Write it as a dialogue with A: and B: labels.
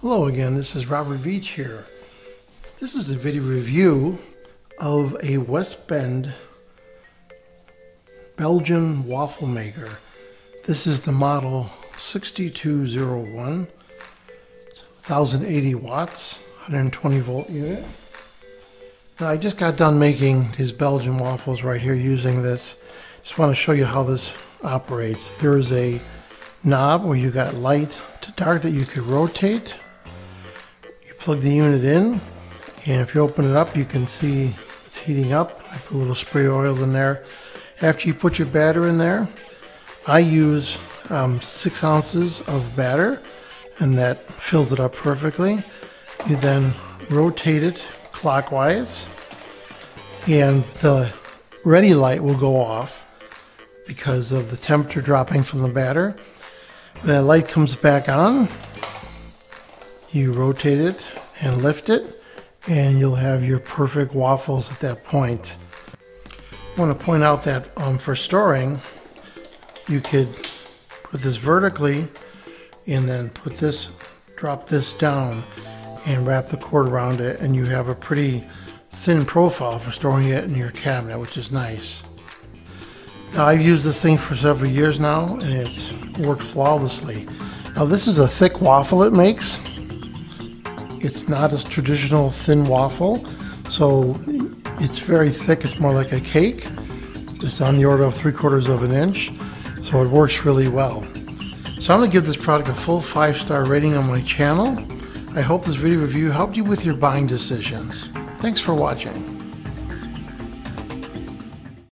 A: Hello again, this is Robert Veach here. This is a video review of a West Bend Belgian waffle maker. This is the model 6201, 1080 watts, 120 volt unit. Now I just got done making these Belgian waffles right here using this. Just want to show you how this operates. There is a knob where you got light to dark that you could rotate plug the unit in and if you open it up you can see it's heating up. I put a little spray oil in there. After you put your batter in there, I use um, six ounces of batter and that fills it up perfectly. You then rotate it clockwise and the ready light will go off because of the temperature dropping from the batter. The light comes back on you rotate it and lift it and you'll have your perfect waffles at that point. I want to point out that um, for storing you could put this vertically and then put this drop this down and wrap the cord around it and you have a pretty thin profile for storing it in your cabinet which is nice. Now I've used this thing for several years now and it's worked flawlessly. Now this is a thick waffle it makes it's not a traditional thin waffle, so it's very thick. It's more like a cake. It's on the order of three quarters of an inch, so it works really well. So I'm to give this product a full five star rating on my channel. I hope this video review helped you with your buying decisions. Thanks for watching.